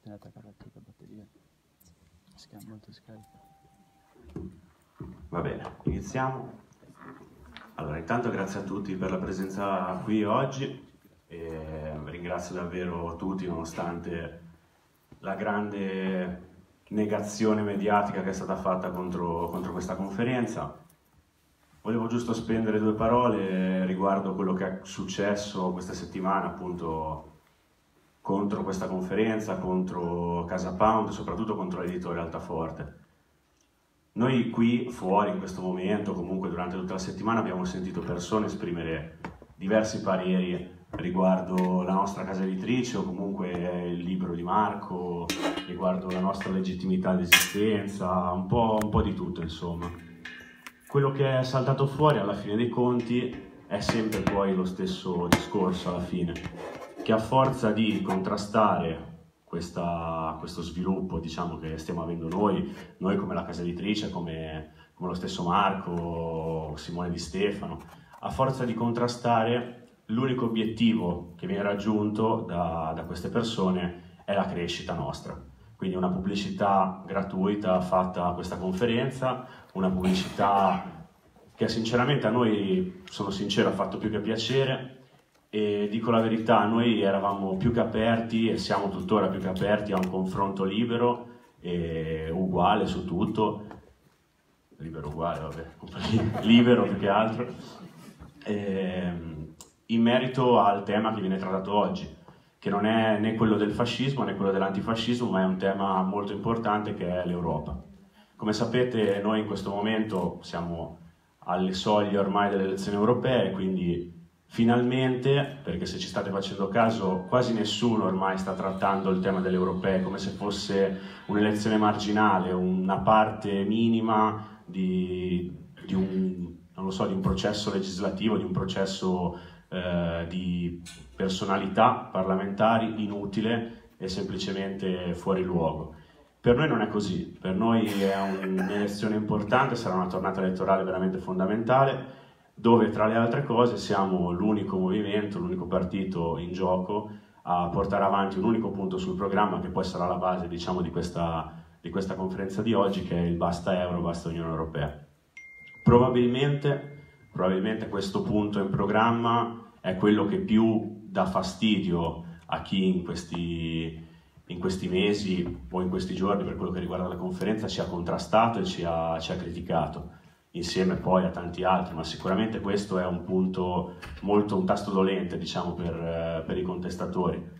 tenere attaccata al la batteria. Chiama molto scarico. Va bene, iniziamo. Allora, intanto grazie a tutti per la presenza qui oggi e ringrazio davvero tutti nonostante la grande negazione mediatica che è stata fatta contro, contro questa conferenza. Volevo giusto spendere due parole riguardo quello che è successo questa settimana appunto contro questa conferenza, contro Casa Pound soprattutto contro l'editore Altaforte. Noi qui fuori in questo momento, comunque durante tutta la settimana, abbiamo sentito persone esprimere diversi pareri riguardo la nostra casa editrice o comunque il libro di Marco, riguardo la nostra legittimità d'esistenza, un po', un po' di tutto insomma. Quello che è saltato fuori alla fine dei conti è sempre poi lo stesso discorso alla fine, che a forza di contrastare questa, questo sviluppo diciamo, che stiamo avendo noi, noi come la casa editrice, come, come lo stesso Marco, Simone Di Stefano, a forza di contrastare l'unico obiettivo che viene raggiunto da, da, queste persone è la crescita nostra. Quindi una pubblicità gratuita fatta a questa conferenza, una pubblicità che sinceramente a noi, sono sincero, ha fatto più che piacere e dico la verità, noi eravamo più che aperti e siamo tuttora più che aperti a un confronto libero e uguale su tutto, libero uguale, vabbè, libero più che altro. E, ehm, in merito al tema che viene trattato oggi, che non è né quello del fascismo né quello dell'antifascismo, ma è un tema molto importante che è l'Europa. Come sapete noi in questo momento siamo alle soglie ormai delle elezioni europee, quindi finalmente, perché se ci state facendo caso, quasi nessuno ormai sta trattando il tema delle europee come se fosse un'elezione marginale, una parte minima di, di, un, so, di un processo legislativo, di un processo eh, di personalità parlamentari inutile e semplicemente fuori luogo. Per noi non è così, per noi è un'elezione importante, sarà una tornata elettorale veramente fondamentale, dove tra le altre cose siamo l'unico movimento, l'unico partito in gioco a portare avanti un unico punto sul programma che poi sarà la base diciamo, di, questa, di questa conferenza di oggi, che è il basta euro, basta Unione Europea. Probabilmente probabilmente questo punto in programma è quello che più dà fastidio a chi in questi, in questi mesi o in questi giorni, per quello che riguarda la conferenza, ci ha contrastato e ci ha, ci ha criticato, insieme poi a tanti altri, ma sicuramente questo è un punto molto, un tasto dolente diciamo, per, per i contestatori.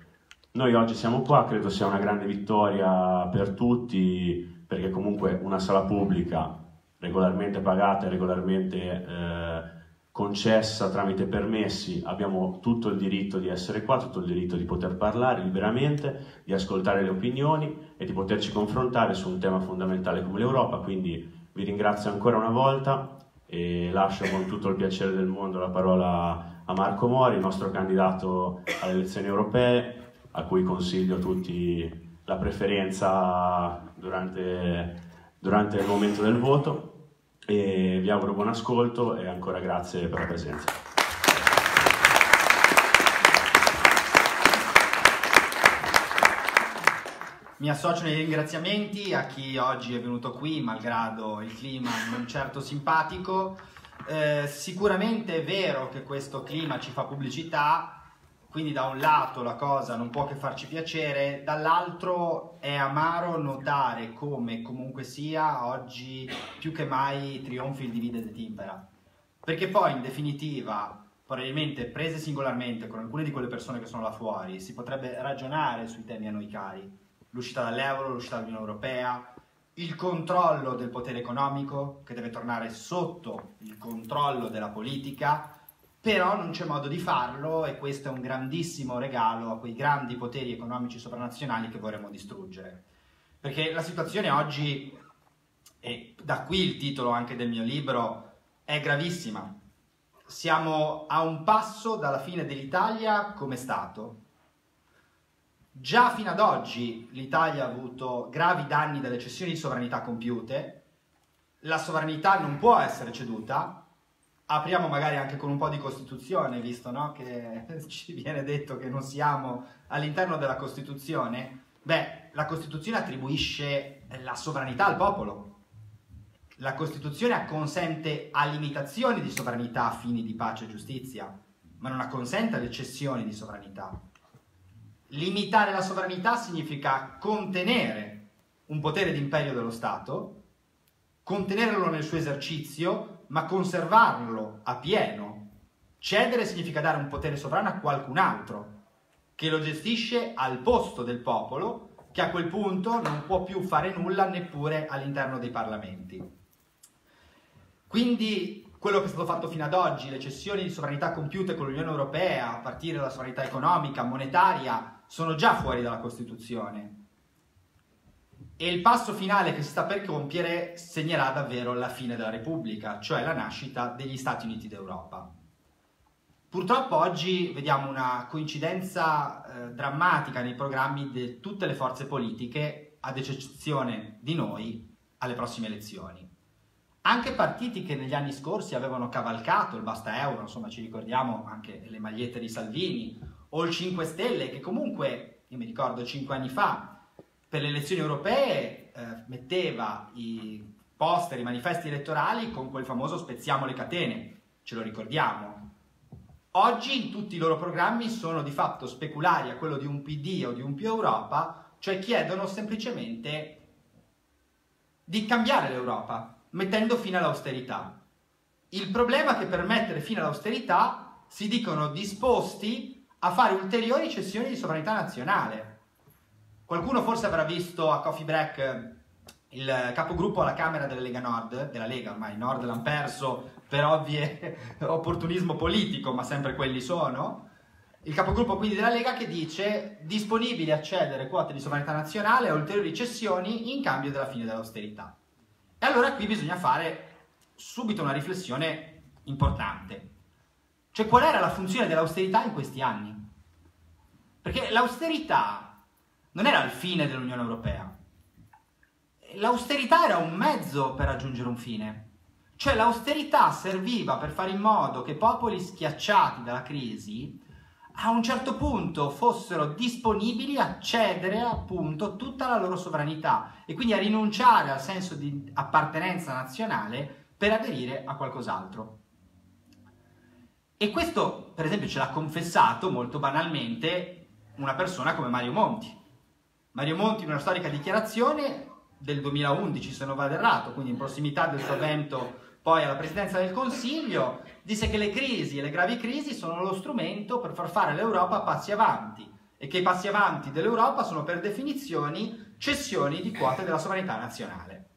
Noi oggi siamo qua, credo sia una grande vittoria per tutti, perché comunque una sala pubblica regolarmente pagata e regolarmente eh, concessa tramite permessi, abbiamo tutto il diritto di essere qua, tutto il diritto di poter parlare liberamente, di ascoltare le opinioni e di poterci confrontare su un tema fondamentale come l'Europa, quindi vi ringrazio ancora una volta e lascio con tutto il piacere del mondo la parola a Marco Mori, il nostro candidato alle elezioni europee, a cui consiglio tutti la preferenza durante, durante il momento del voto e vi auguro buon ascolto e ancora grazie per la presenza. Mi associo nei ringraziamenti a chi oggi è venuto qui, malgrado il clima non certo simpatico. Eh, sicuramente è vero che questo clima ci fa pubblicità, quindi da un lato la cosa non può che farci piacere, dall'altro è amaro notare come comunque sia oggi più che mai trionfi il divide et impera. Perché poi in definitiva, probabilmente prese singolarmente con alcune di quelle persone che sono là fuori, si potrebbe ragionare sui temi a noi cari. L'uscita dall'euro, l'uscita dall'Unione Europea, il controllo del potere economico che deve tornare sotto il controllo della politica però non c'è modo di farlo e questo è un grandissimo regalo a quei grandi poteri economici sopranazionali che vorremmo distruggere. Perché la situazione oggi, e da qui il titolo anche del mio libro, è gravissima. Siamo a un passo dalla fine dell'Italia come Stato. Già fino ad oggi l'Italia ha avuto gravi danni dalle cessioni di sovranità compiute, la sovranità non può essere ceduta, apriamo magari anche con un po' di Costituzione, visto no? che ci viene detto che non siamo all'interno della Costituzione. Beh, la Costituzione attribuisce la sovranità al popolo. La Costituzione acconsente a limitazioni di sovranità a fini di pace e giustizia, ma non acconsente alle cessioni di sovranità. Limitare la sovranità significa contenere un potere d'imperio dello Stato, contenerlo nel suo esercizio, ma conservarlo a pieno. Cedere significa dare un potere sovrano a qualcun altro, che lo gestisce al posto del popolo, che a quel punto non può più fare nulla neppure all'interno dei parlamenti. Quindi quello che è stato fatto fino ad oggi, le cessioni di sovranità compiute con l'Unione Europea, a partire dalla sovranità economica, monetaria, sono già fuori dalla Costituzione. E il passo finale che si sta per compiere segnerà davvero la fine della Repubblica, cioè la nascita degli Stati Uniti d'Europa. Purtroppo oggi vediamo una coincidenza eh, drammatica nei programmi di tutte le forze politiche, ad eccezione di noi, alle prossime elezioni. Anche partiti che negli anni scorsi avevano cavalcato il basta euro, insomma ci ricordiamo anche le magliette di Salvini, o il 5 Stelle che comunque, io mi ricordo 5 anni fa, per le elezioni europee eh, metteva i poster, i manifesti elettorali con quel famoso spezziamo le catene, ce lo ricordiamo. Oggi tutti i loro programmi sono di fatto speculari a quello di un PD o di un più Europa, cioè chiedono semplicemente di cambiare l'Europa, mettendo fine all'austerità. Il problema è che per mettere fine all'austerità si dicono disposti a fare ulteriori cessioni di sovranità nazionale. Qualcuno forse avrà visto a Coffee Break il capogruppo alla Camera della Lega Nord, della Lega ormai, Nord l'hanno perso per ovvie opportunismo politico, ma sempre quelli sono. Il capogruppo quindi della Lega che dice disponibili a cedere quote di sovranità nazionale a ulteriori cessioni in cambio della fine dell'austerità. E allora qui bisogna fare subito una riflessione importante. Cioè qual era la funzione dell'austerità in questi anni? Perché l'austerità non era il fine dell'Unione Europea. L'austerità era un mezzo per raggiungere un fine. Cioè l'austerità serviva per fare in modo che popoli schiacciati dalla crisi a un certo punto fossero disponibili a cedere appunto tutta la loro sovranità e quindi a rinunciare al senso di appartenenza nazionale per aderire a qualcos'altro. E questo, per esempio, ce l'ha confessato molto banalmente una persona come Mario Monti. Mario Monti in una storica dichiarazione del 2011, se non vado errato, quindi in prossimità del suo evento poi alla presidenza del Consiglio, disse che le crisi e le gravi crisi sono lo strumento per far fare l'Europa passi avanti e che i passi avanti dell'Europa sono per definizione cessioni di quote della sovranità nazionale.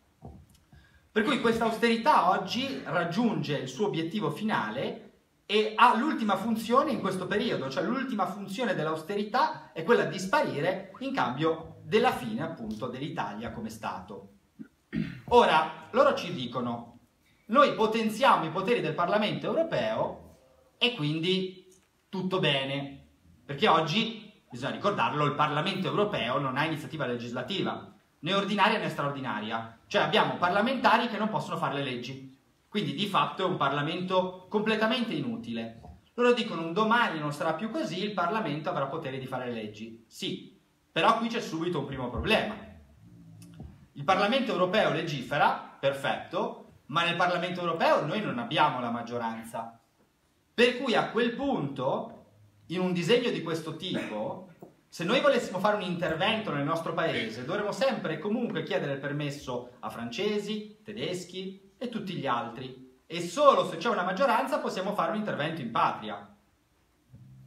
Per cui questa austerità oggi raggiunge il suo obiettivo finale e ha l'ultima funzione in questo periodo, cioè l'ultima funzione dell'austerità è quella di sparire in cambio della fine appunto dell'Italia come Stato. Ora, loro ci dicono noi potenziamo i poteri del Parlamento europeo e quindi tutto bene, perché oggi, bisogna ricordarlo, il Parlamento europeo non ha iniziativa legislativa, né ordinaria né straordinaria, cioè abbiamo parlamentari che non possono fare le leggi, quindi di fatto è un Parlamento completamente inutile. Loro dicono un domani non sarà più così, il Parlamento avrà potere di fare le leggi. Sì, però qui c'è subito un primo problema. Il Parlamento europeo legifera, perfetto, ma nel Parlamento europeo noi non abbiamo la maggioranza. Per cui a quel punto, in un disegno di questo tipo, se noi volessimo fare un intervento nel nostro paese, dovremmo sempre e comunque chiedere il permesso a francesi, tedeschi e tutti gli altri. E solo se c'è una maggioranza possiamo fare un intervento in patria.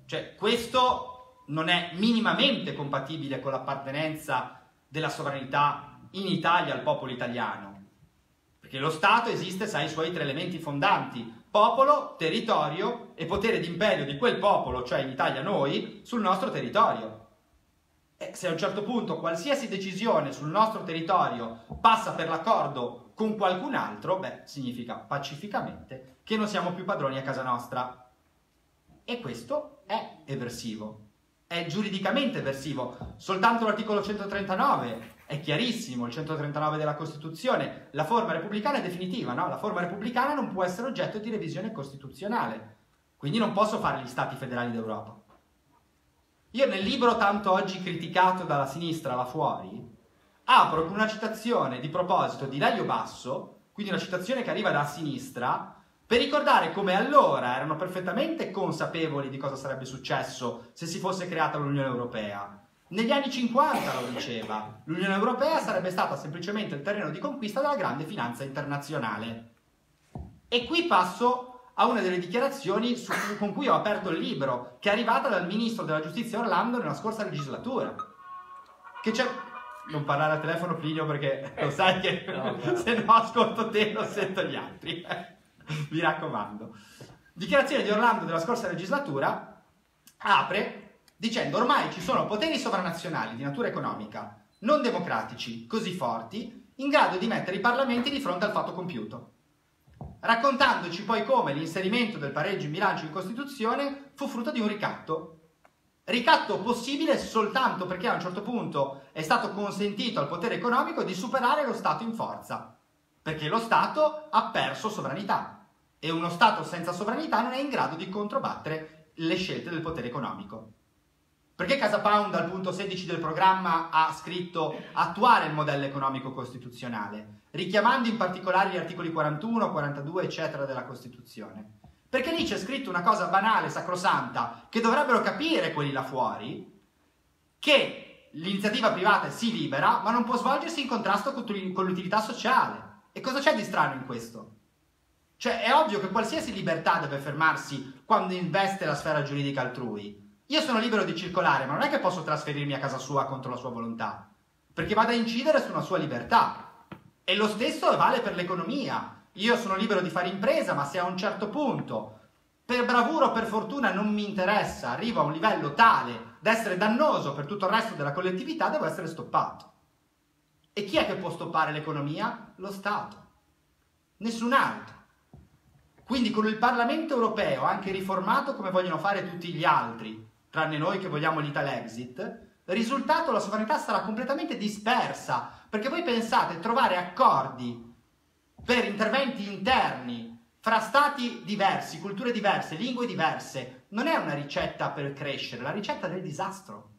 Cioè, questo non è minimamente compatibile con l'appartenenza della sovranità in Italia al popolo italiano. Perché lo Stato esiste, sa i suoi tre elementi fondanti, popolo, territorio e potere d'imperio di quel popolo, cioè in Italia noi, sul nostro territorio. E se a un certo punto qualsiasi decisione sul nostro territorio passa per l'accordo con qualcun altro, beh, significa pacificamente che non siamo più padroni a casa nostra. E questo è eversivo, è giuridicamente eversivo. Soltanto l'articolo 139 è chiarissimo, il 139 della Costituzione, la forma repubblicana è definitiva, no? La forma repubblicana non può essere oggetto di revisione costituzionale, quindi non posso fare gli stati federali d'Europa. Io nel libro tanto oggi criticato dalla sinistra là fuori, apro con una citazione di proposito di Lelio Basso, quindi una citazione che arriva da sinistra, per ricordare come allora erano perfettamente consapevoli di cosa sarebbe successo se si fosse creata l'Unione Europea. Negli anni 50 lo diceva, l'Unione Europea sarebbe stata semplicemente il terreno di conquista della grande finanza internazionale. E qui passo a una delle dichiarazioni su, con cui ho aperto il libro, che è arrivata dal ministro della giustizia Orlando nella scorsa legislatura. Che. Non parlare al telefono Plinio perché lo sai che no, se no ascolto te lo sento gli altri. Mi raccomando. Dichiarazione di Orlando della scorsa legislatura apre dicendo ormai ci sono poteri sovranazionali di natura economica non democratici così forti in grado di mettere i parlamenti di fronte al fatto compiuto. Raccontandoci poi come l'inserimento del pareggio in bilancio in Costituzione fu frutto di un ricatto. Ricatto possibile soltanto perché a un certo punto è stato consentito al potere economico di superare lo Stato in forza, perché lo Stato ha perso sovranità e uno Stato senza sovranità non è in grado di controbattere le scelte del potere economico. Perché Casa Pound al punto 16 del programma ha scritto attuare il modello economico costituzionale, richiamando in particolare gli articoli 41, 42, eccetera della Costituzione? Perché lì c'è scritto una cosa banale, sacrosanta, che dovrebbero capire quelli là fuori, che l'iniziativa privata sì libera, ma non può svolgersi in contrasto con l'utilità sociale. E cosa c'è di strano in questo? Cioè, è ovvio che qualsiasi libertà deve fermarsi quando investe la sfera giuridica altrui. Io sono libero di circolare, ma non è che posso trasferirmi a casa sua contro la sua volontà, perché vado a incidere su una sua libertà. E lo stesso vale per l'economia. Io sono libero di fare impresa, ma se a un certo punto, per bravura o per fortuna, non mi interessa, arrivo a un livello tale da essere dannoso per tutto il resto della collettività, devo essere stoppato. E chi è che può stoppare l'economia? Lo Stato. Nessun altro. Quindi con il Parlamento europeo, anche riformato come vogliono fare tutti gli altri, tranne noi che vogliamo l'Italexit, il risultato la sovranità sarà completamente dispersa, perché voi pensate trovare accordi per interventi interni fra stati diversi, culture diverse, lingue diverse, non è una ricetta per crescere, è la ricetta del disastro.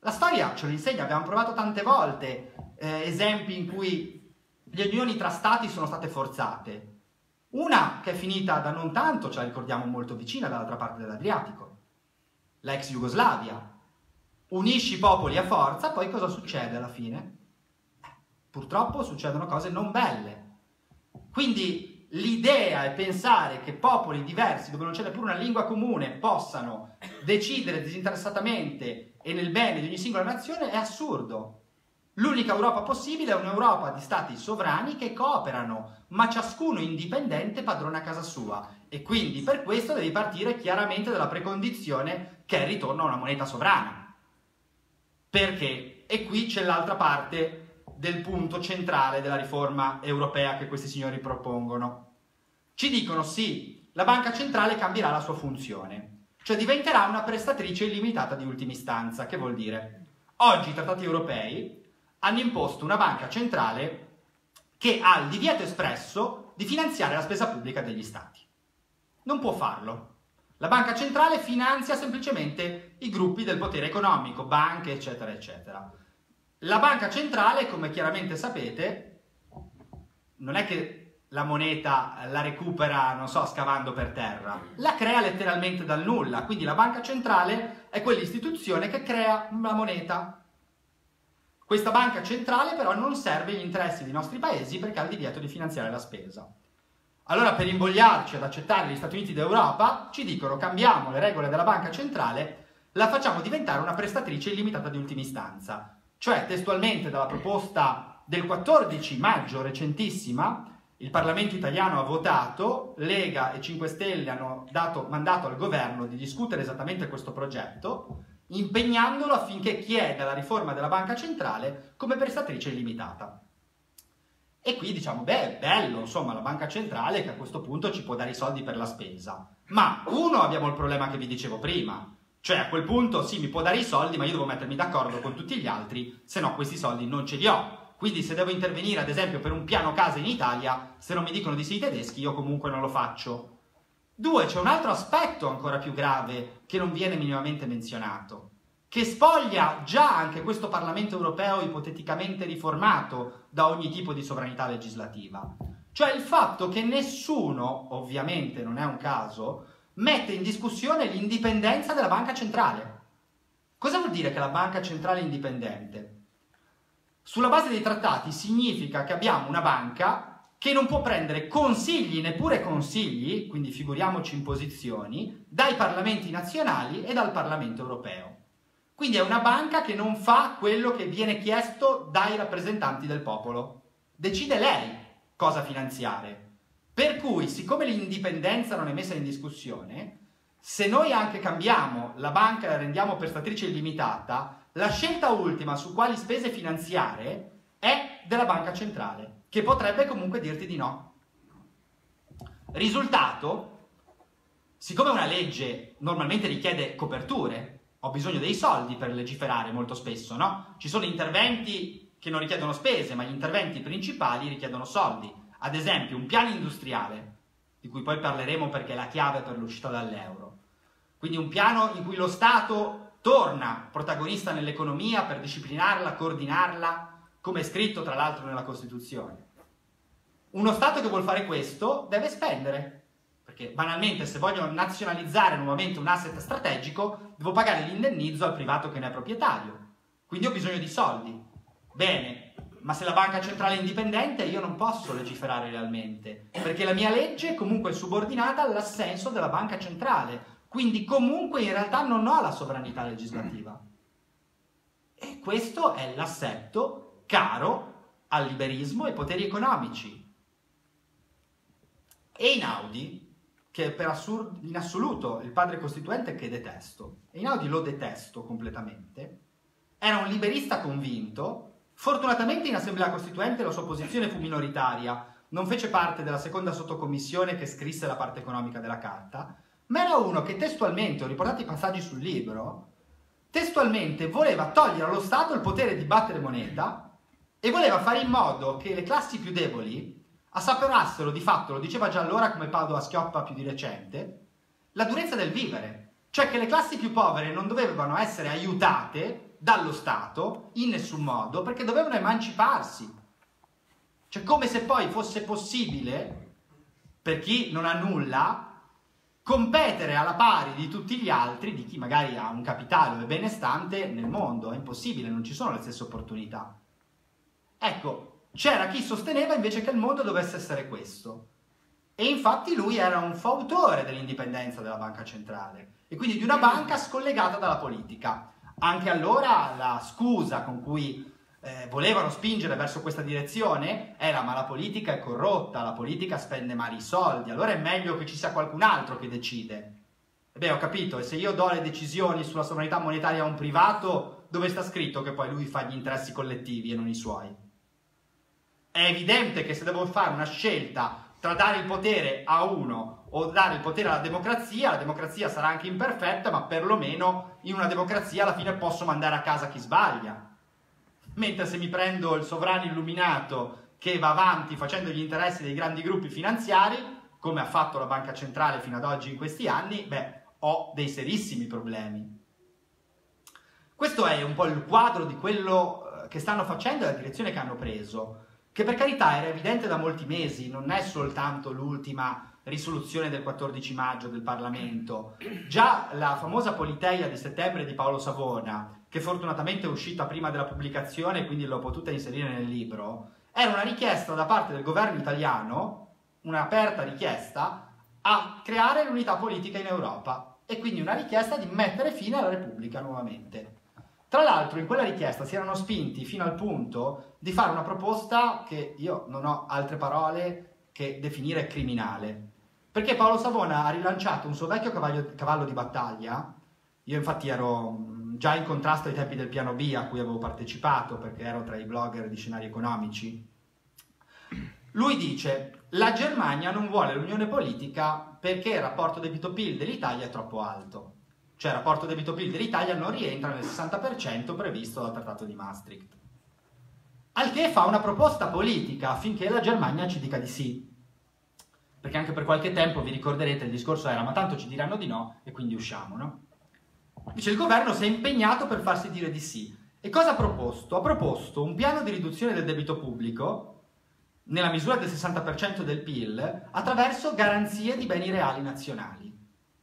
La storia ce lo insegna, abbiamo provato tante volte eh, esempi in cui le unioni tra stati sono state forzate. Una che è finita da non tanto, ce la ricordiamo molto vicina dall'altra parte dell'Adriatico, la ex Jugoslavia. Unisci i popoli a forza, poi cosa succede alla fine? Purtroppo succedono cose non belle. Quindi l'idea è pensare che popoli diversi, dove non c'è neppure una lingua comune, possano decidere disinteressatamente e nel bene di ogni singola nazione è assurdo. L'unica Europa possibile è un'Europa di stati sovrani che cooperano, ma ciascuno indipendente padrone a casa sua. E quindi per questo devi partire chiaramente dalla precondizione che è il ritorno a una moneta sovrana. Perché? E qui c'è l'altra parte del punto centrale della riforma europea che questi signori propongono. Ci dicono sì, la banca centrale cambierà la sua funzione, cioè diventerà una prestatrice illimitata di ultima istanza, che vuol dire oggi i trattati europei hanno imposto una banca centrale che ha il divieto espresso di finanziare la spesa pubblica degli stati. Non può farlo. La banca centrale finanzia semplicemente i gruppi del potere economico, banche, eccetera, eccetera. La banca centrale, come chiaramente sapete, non è che la moneta la recupera, non so, scavando per terra, la crea letteralmente dal nulla. Quindi la banca centrale è quell'istituzione che crea una moneta, questa banca centrale però non serve agli interessi dei nostri paesi perché ha il divieto di finanziare la spesa. Allora per invogliarci ad accettare gli Stati Uniti d'Europa ci dicono cambiamo le regole della banca centrale, la facciamo diventare una prestatrice illimitata di ultima istanza. Cioè testualmente dalla proposta del 14 maggio recentissima il Parlamento italiano ha votato, Lega e 5 Stelle hanno dato mandato al governo di discutere esattamente questo progetto impegnandolo affinché chieda la riforma della banca centrale come prestatrice illimitata. E qui diciamo, beh, bello, insomma, la banca centrale che a questo punto ci può dare i soldi per la spesa. Ma uno abbiamo il problema che vi dicevo prima, cioè a quel punto sì, mi può dare i soldi, ma io devo mettermi d'accordo con tutti gli altri, se no questi soldi non ce li ho. Quindi se devo intervenire ad esempio per un piano casa in Italia, se non mi dicono di sì i tedeschi, io comunque non lo faccio. Due, c'è un altro aspetto ancora più grave che non viene minimamente menzionato. che spoglia già anche questo Parlamento europeo ipoteticamente riformato da ogni tipo di sovranità legislativa. Cioè il fatto che nessuno, ovviamente non è un caso, mette in discussione l'indipendenza della banca centrale. Cosa vuol dire che la banca centrale è indipendente? Sulla base dei trattati significa che abbiamo una banca che non può prendere consigli, neppure consigli, quindi figuriamoci imposizioni, dai parlamenti nazionali e dal Parlamento europeo. Quindi è una banca che non fa quello che viene chiesto dai rappresentanti del popolo. Decide lei cosa finanziare. Per cui, siccome l'indipendenza non è messa in discussione, se noi anche cambiamo la banca e la rendiamo prestatrice illimitata, la scelta ultima su quali spese finanziare è della banca centrale, che potrebbe comunque dirti di no. Risultato, siccome una legge normalmente richiede coperture, ho bisogno dei soldi per legiferare molto spesso, no? Ci sono interventi che non richiedono spese, ma gli interventi principali richiedono soldi. Ad esempio, un piano industriale, di cui poi parleremo perché è la chiave per l'uscita dall'euro. Quindi un piano in cui lo Stato torna protagonista nell'economia per disciplinarla, coordinarla, come è scritto tra l'altro nella Costituzione. Uno Stato che vuol fare questo deve spendere, perché banalmente se voglio nazionalizzare nuovamente un asset strategico devo pagare l'indennizzo al privato che ne è proprietario. Quindi ho bisogno di soldi. Bene, ma se la banca centrale è indipendente io non posso legiferare realmente, perché la mia legge comunque è subordinata all'assenso della banca centrale, quindi comunque in realtà non ho la sovranità legislativa. E questo è l'assetto caro al liberismo e ai poteri economici. Einaudi, che per assur- in assoluto il padre costituente che detesto, Einaudi lo detesto completamente, era un liberista convinto Fortunatamente in Assemblea Costituente la sua posizione fu minoritaria, non fece parte della seconda sottocommissione che scrisse la parte economica della carta, ma era uno che testualmente, ho riportato i passaggi sul libro, testualmente voleva togliere allo Stato il potere di battere moneta e voleva fare in modo che le classi più deboli assaperassero di fatto, lo diceva già allora come Padova Schioppa più di recente, la durezza del vivere, cioè che le classi più povere non dovevano essere aiutate dallo Stato in nessun modo perché dovevano emanciparsi. Cioè come se poi fosse possibile, per chi non ha nulla, competere alla pari di tutti gli altri, di chi magari ha un capitale o è benestante nel mondo. È impossibile, non ci sono le stesse opportunità. Ecco, c'era chi sosteneva invece che il mondo dovesse essere questo. E infatti lui era un fautore dell'indipendenza della banca centrale e quindi di una banca scollegata dalla politica. Anche allora la scusa con cui eh, volevano spingere verso questa direzione era ma la politica è corrotta, la politica spende male i soldi, allora è meglio che ci sia qualcun altro che decide. E beh, ho capito, e se io do le decisioni sulla sovranità monetaria a un privato, dove sta scritto che poi lui fa gli interessi collettivi e non i suoi? È evidente che se devo fare una scelta tra dare il potere a uno o dare il potere alla democrazia, la democrazia sarà anche imperfetta, ma perlomeno in una democrazia alla fine posso mandare a casa chi sbaglia. Mentre se mi prendo il sovrano illuminato che va avanti facendo gli interessi dei grandi gruppi finanziari, come ha fatto la banca centrale fino ad oggi in questi anni, beh, ho dei serissimi problemi. Questo è un po' il quadro di quello eh, che stanno facendo e la direzione che hanno preso, che per carità era evidente da molti mesi, non è soltanto l'ultima risoluzione del 14 maggio del Parlamento. Già la famosa Politeia di settembre di Paolo Savona, che fortunatamente è uscita prima della pubblicazione, quindi l'ho potuta inserire nel libro, era una richiesta da parte del governo italiano, un'aperta richiesta, a creare l'unità politica in Europa e quindi una richiesta di mettere fine alla Repubblica nuovamente. Tra l'altro in quella richiesta si erano spinti fino al punto di fare una proposta che io non ho altre parole che definire criminale. Perché Paolo Savona ha rilanciato un suo vecchio cavallo, cavallo di battaglia, io infatti ero mm, già in contrasto ai tempi del piano B a cui avevo partecipato perché ero tra i blogger di scenari economici. Lui dice, la Germania non vuole l'unione politica perché il rapporto debito-PIL dell'Italia è troppo alto. Cioè il rapporto debito-PIL dell'Italia non rientra nel 60% previsto dal Trattato di Maastricht. Al che fa una proposta politica affinché la Germania ci dica di sì perché anche per qualche tempo vi ricorderete il discorso era ma tanto ci diranno di no e quindi usciamo, no? Dice il governo si è impegnato per farsi dire di sì. E cosa ha proposto? Ha proposto un piano di riduzione del debito pubblico nella misura del 60% del PIL attraverso garanzie di beni reali nazionali.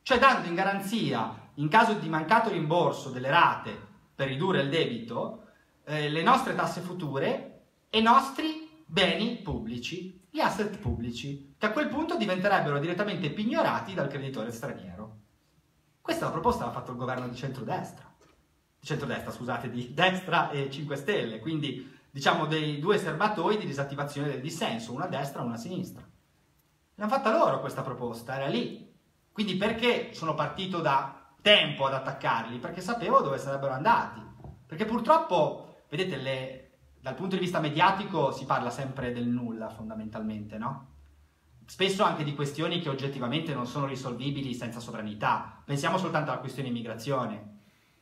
Cioè dando in garanzia, in caso di mancato rimborso delle rate per ridurre il debito, eh, le nostre tasse future e i nostri beni pubblici, gli asset pubblici, che a quel punto diventerebbero direttamente pignorati dal creditore straniero. Questa è la proposta l'ha fatto il governo di centrodestra di centrodestra, scusate, di destra e 5 Stelle, quindi diciamo dei due serbatoi di disattivazione del dissenso, una a destra e una a sinistra. L'hanno fatta loro questa proposta, era lì. Quindi perché sono partito da tempo ad attaccarli? Perché sapevo dove sarebbero andati. Perché purtroppo, vedete, le, dal punto di vista mediatico si parla sempre del nulla fondamentalmente, no? Spesso anche di questioni che oggettivamente non sono risolvibili senza sovranità. Pensiamo soltanto alla questione immigrazione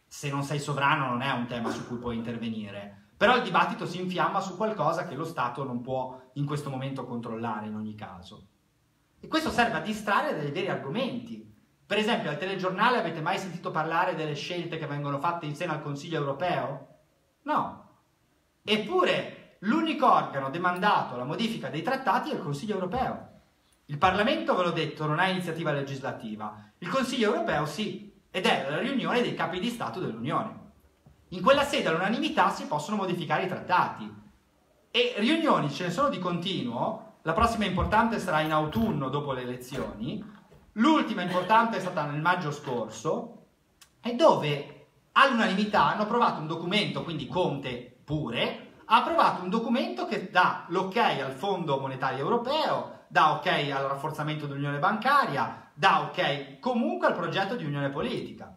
se non sei sovrano non è un tema su cui puoi intervenire. Però il dibattito si infiamma su qualcosa che lo Stato non può in questo momento controllare in ogni caso. E questo serve a distrarre dai veri argomenti. Per esempio, al telegiornale avete mai sentito parlare delle scelte che vengono fatte in seno al Consiglio europeo? No. Eppure l'unico organo demandato alla modifica dei trattati è il Consiglio europeo. Il Parlamento, ve l'ho detto, non ha iniziativa legislativa. Il Consiglio europeo sì ed è la riunione dei capi di Stato dell'Unione. In quella sede all'unanimità si possono modificare i trattati e riunioni ce ne sono di continuo, la prossima importante sarà in autunno dopo le elezioni, l'ultima importante è stata nel maggio scorso e dove all'unanimità hanno approvato un documento, quindi Conte pure, ha approvato un documento che dà l'ok al Fondo Monetario Europeo, dà ok al rafforzamento dell'unione bancaria, dà ok comunque al progetto di unione politica.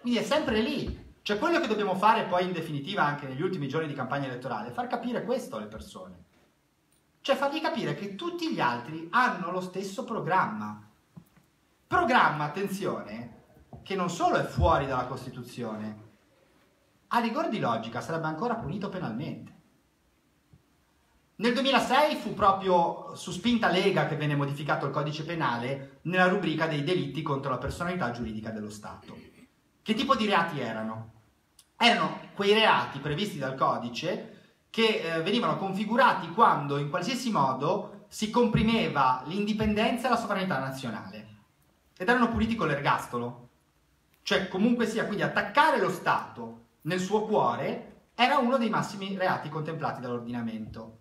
Quindi è sempre lì. Cioè quello che dobbiamo fare poi in definitiva anche negli ultimi giorni di campagna elettorale è far capire questo alle persone. Cioè fargli capire che tutti gli altri hanno lo stesso programma. Programma, attenzione, che non solo è fuori dalla Costituzione, a rigor di logica sarebbe ancora punito penalmente. Nel 2006 fu proprio su spinta Lega che venne modificato il codice penale nella rubrica dei delitti contro la personalità giuridica dello Stato. Che tipo di reati erano? Erano quei reati previsti dal codice che eh, venivano configurati quando in qualsiasi modo si comprimeva l'indipendenza e la sovranità nazionale ed erano puniti con l'ergastolo. Cioè comunque sia, quindi attaccare lo Stato nel suo cuore era uno dei massimi reati contemplati dall'ordinamento.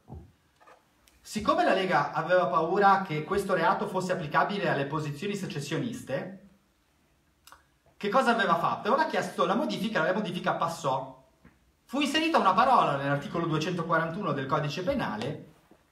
Siccome la Lega aveva paura che questo reato fosse applicabile alle posizioni secessioniste, che cosa aveva fatto? Aveva chiesto la modifica, la modifica passò. Fu inserita una parola nell'articolo 241 del codice penale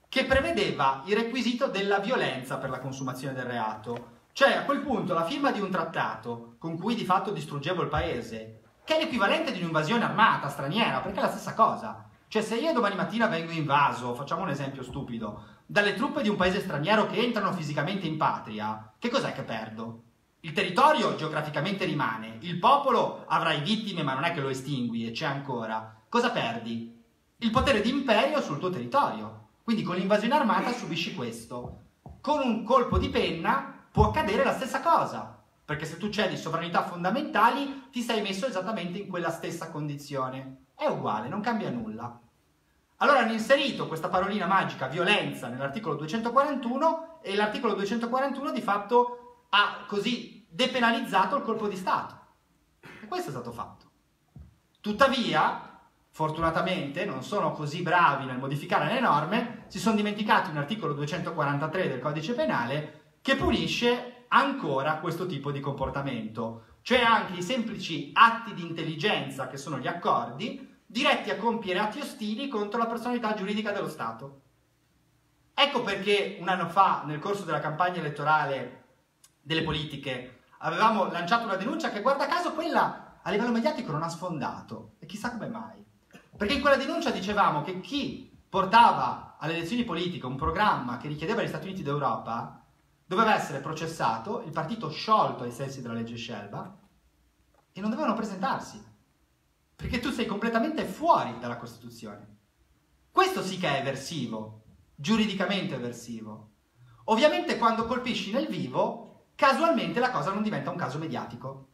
che prevedeva il requisito della violenza per la consumazione del reato. Cioè, a quel punto, la firma di un trattato con cui di fatto distruggevo il paese che è l'equivalente di un'invasione armata straniera, perché è la stessa cosa. Cioè, se io domani mattina vengo invaso, facciamo un esempio stupido, dalle truppe di un paese straniero che entrano fisicamente in patria, che cos'è che perdo? Il territorio geograficamente rimane, il popolo avrai vittime ma non è che lo estingui e c'è ancora. Cosa perdi? Il potere d'imperio sul tuo territorio. Quindi con l'invasione armata subisci questo. Con un colpo di penna può accadere la stessa cosa. Perché se tu cedi sovranità fondamentali, ti sei messo esattamente in quella stessa condizione. È uguale, non cambia nulla. Allora hanno inserito questa parolina magica violenza nell'articolo 241 e l'articolo 241 di fatto ha così depenalizzato il colpo di Stato. E questo è stato fatto. Tuttavia, fortunatamente, non sono così bravi nel modificare le norme, si sono dimenticati un articolo 243 del codice penale che punisce ancora questo tipo di comportamento, cioè anche i semplici atti di intelligenza, che sono gli accordi, diretti a compiere atti ostili contro la personalità giuridica dello Stato. Ecco perché un anno fa, nel corso della campagna elettorale delle politiche, avevamo lanciato una denuncia che, guarda caso, quella a livello mediatico non ha sfondato. E chissà come mai. Perché in quella denuncia dicevamo che chi portava alle elezioni politiche un programma che richiedeva agli Stati Uniti d'Europa doveva essere processato, il partito sciolto ai sensi della legge Scelba e non dovevano presentarsi, perché tu sei completamente fuori dalla Costituzione. Questo sì che è eversivo, giuridicamente eversivo. Ovviamente quando colpisci nel vivo, casualmente la cosa non diventa un caso mediatico.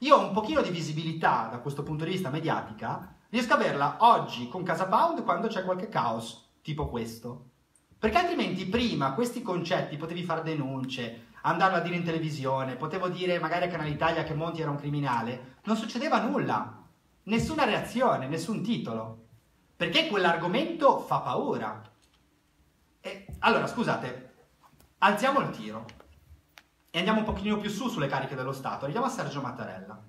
io ho un pochino di visibilità da questo punto di vista mediatica, riesco a averla oggi con Casa Pound quando c'è qualche caos tipo questo. Perché altrimenti prima questi concetti potevi fare denunce, andarlo a dire in televisione, potevo dire magari a Canale Italia che Monti era un criminale, non succedeva nulla, nessuna reazione, nessun titolo, perché quell'argomento fa paura. E, allora, scusate, alziamo il tiro e andiamo un pochino più su sulle cariche dello Stato, arriviamo a Sergio Mattarella.